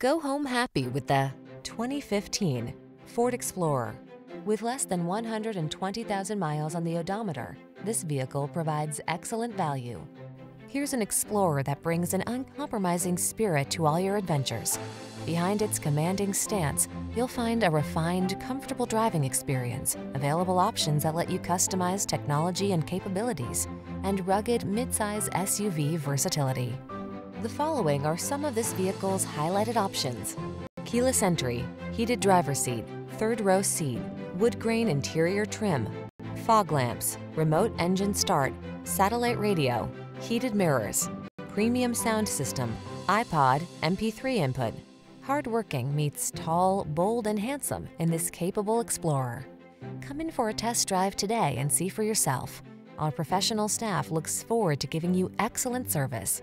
Go home happy with the 2015 Ford Explorer. With less than 120,000 miles on the odometer, this vehicle provides excellent value. Here's an Explorer that brings an uncompromising spirit to all your adventures. Behind its commanding stance, you'll find a refined, comfortable driving experience, available options that let you customize technology and capabilities, and rugged midsize SUV versatility. The following are some of this vehicle's highlighted options. Keyless entry, heated driver seat, third row seat, wood grain interior trim, fog lamps, remote engine start, satellite radio, heated mirrors, premium sound system, iPod, MP3 input. Hardworking meets tall, bold, and handsome in this capable Explorer. Come in for a test drive today and see for yourself. Our professional staff looks forward to giving you excellent service.